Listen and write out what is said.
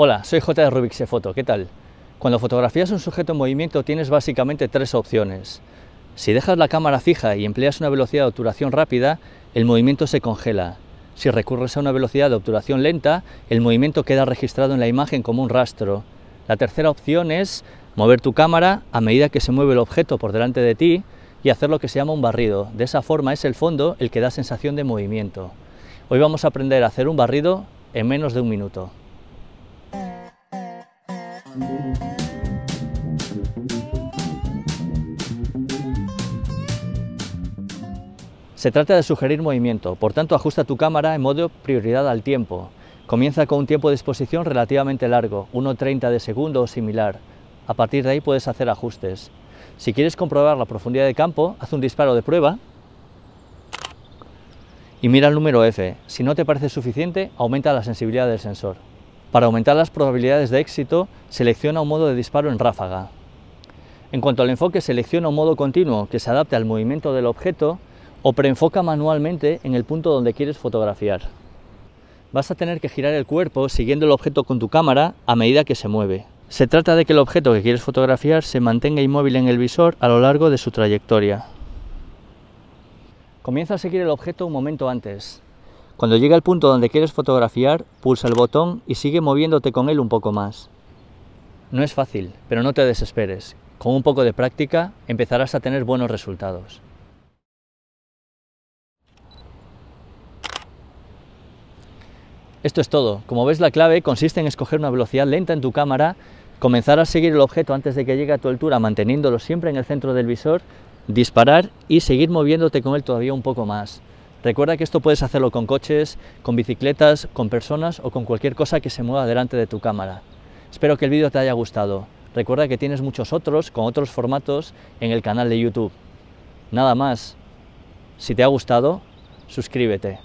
Hola, soy J de Rubik Foto, ¿qué tal? Cuando fotografías un sujeto en movimiento tienes básicamente tres opciones. Si dejas la cámara fija y empleas una velocidad de obturación rápida, el movimiento se congela. Si recurres a una velocidad de obturación lenta, el movimiento queda registrado en la imagen como un rastro. La tercera opción es mover tu cámara a medida que se mueve el objeto por delante de ti y hacer lo que se llama un barrido. De esa forma es el fondo el que da sensación de movimiento. Hoy vamos a aprender a hacer un barrido en menos de un minuto. Se trata de sugerir movimiento, por tanto ajusta tu cámara en modo prioridad al tiempo. Comienza con un tiempo de exposición relativamente largo, 1.30 de segundo o similar. A partir de ahí puedes hacer ajustes. Si quieres comprobar la profundidad de campo, haz un disparo de prueba y mira el número F. Si no te parece suficiente, aumenta la sensibilidad del sensor. Para aumentar las probabilidades de éxito, selecciona un modo de disparo en ráfaga. En cuanto al enfoque, selecciona un modo continuo que se adapte al movimiento del objeto o preenfoca manualmente en el punto donde quieres fotografiar. Vas a tener que girar el cuerpo siguiendo el objeto con tu cámara a medida que se mueve. Se trata de que el objeto que quieres fotografiar se mantenga inmóvil en el visor a lo largo de su trayectoria. Comienza a seguir el objeto un momento antes. Cuando llegue al punto donde quieres fotografiar, pulsa el botón y sigue moviéndote con él un poco más. No es fácil, pero no te desesperes. Con un poco de práctica empezarás a tener buenos resultados. Esto es todo. Como ves, la clave consiste en escoger una velocidad lenta en tu cámara, comenzar a seguir el objeto antes de que llegue a tu altura, manteniéndolo siempre en el centro del visor, disparar y seguir moviéndote con él todavía un poco más. Recuerda que esto puedes hacerlo con coches, con bicicletas, con personas o con cualquier cosa que se mueva delante de tu cámara. Espero que el vídeo te haya gustado. Recuerda que tienes muchos otros con otros formatos en el canal de YouTube. Nada más. Si te ha gustado, suscríbete.